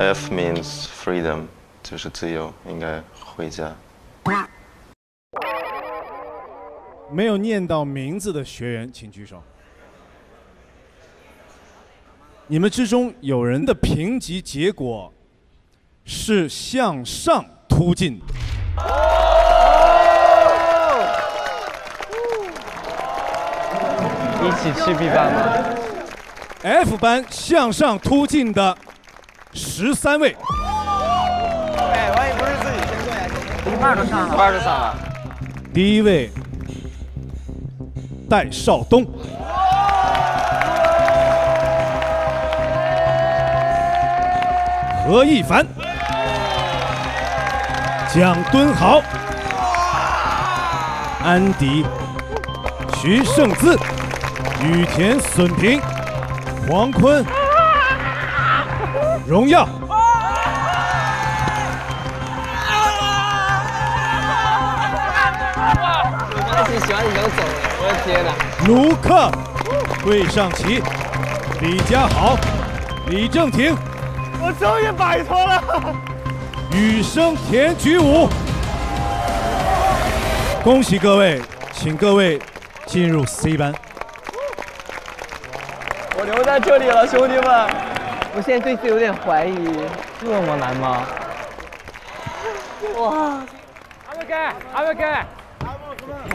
F means freedom，就是自由，应该回家。没有念到名字的学员，请举手。你们之中有人的评级结果是向上突进。一起去 B 班吗？F 班向上突进的十三位，哎，万一不是自己先过来，一半都上了，一半都上了。第一位戴少东，何一凡，蒋敦豪，安迪，徐胜姿，羽田隼平，黄坤，荣耀。我还挺喜欢你能走的，我的天哪！卢克、魏尚奇、李佳豪、李正廷、我终于摆脱了。雨生田菊武，恭喜各位，请各位进入 C 班。我留在这里了，兄弟们。我现在对自己有点怀疑，这么难吗？哇！阿妹盖，阿妹盖。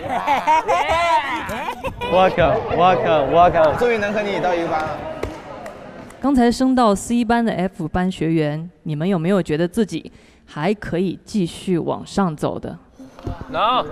我靠！我靠！我靠！终于能和你到一个班了。刚才升到 C 班的 F 班学员，你们有没有觉得自己还可以继续往上走的？能。